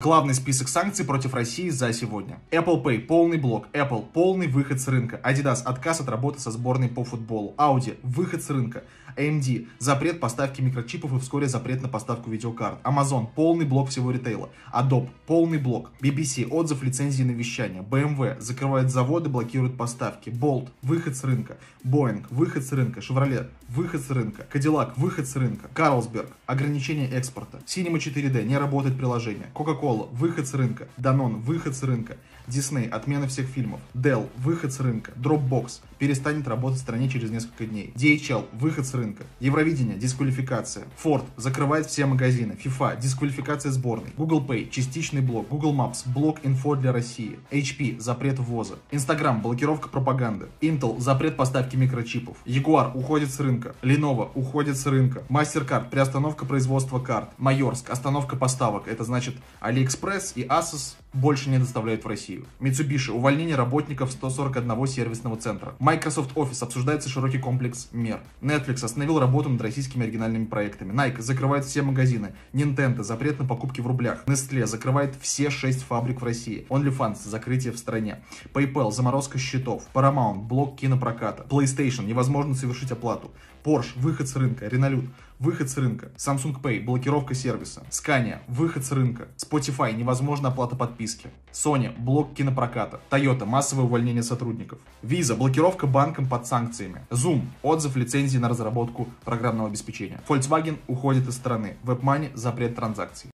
Главный список санкций против России за сегодня. Apple Pay – полный блок. Apple – полный выход с рынка. Adidas – отказ от работы со сборной по футболу. Audi – выход с рынка. AMD – запрет поставки микрочипов и вскоре запрет на поставку видеокарт. Amazon – полный блок всего ритейла. Adobe – полный блок. BBC – отзыв лицензии на вещание. BMW – закрывает заводы, блокирует поставки. Bolt – выход с рынка. Boeing – выход с рынка. Chevrolet – выход с рынка. Cadillac – выход с рынка. Carlsberg – ограничение экспорта. Cinema 4D – не работает приложение. Coca-Cola – выход с рынка. Danone – выход с рынка. Disney – отмена всех фильмов. Dell – выход с рынка. Dropbox – перестанет работать в стране через несколько дней. DHL – выход с рынка. Евровидение – дисквалификация. Ford – закрывает все магазины. FIFA – дисквалификация сборной. Google Pay – частичный блок. Google Maps – блок инфо для России. HP – запрет ввоза. Instagram – блокировка пропаганды. Intel – запрет поставки микрочипов. Jaguar – уходит с рынка. Lenovo – уходит с рынка. MasterCard – приостановка производства карт. Майорск – остановка поставок. Это значит AliExpress и Asus больше не доставляют в Россию. Mitsubishi – увольнение работников 141 сервисного центра. Microsoft Office – обсуждается широкий комплекс мер. Netflix остановил работу над российскими оригинальными проектами. Nike закрывает все магазины. Nintendo – запрет на покупки в рублях. Nestle закрывает все 6 фабрик в России. OnlyFans – закрытие в стране. PayPal – заморозка счетов. Paramount – блок кинопроката. PlayStation – невозможно совершить оплату. Porsche – выход с рынка. Renault – выход с рынка. Samsung Pay – блокировка сервиса. Scania – выход с рынка. Spotify – невозможна оплата подписки. Sony – блок кинопроката. Toyota – массовое увольнение сотрудников. Visa – блокировка банком под санкциями. Zoom – отзыв лицензии на разработку программного обеспечения. Volkswagen уходит из страны. WebMoney – запрет транзакций.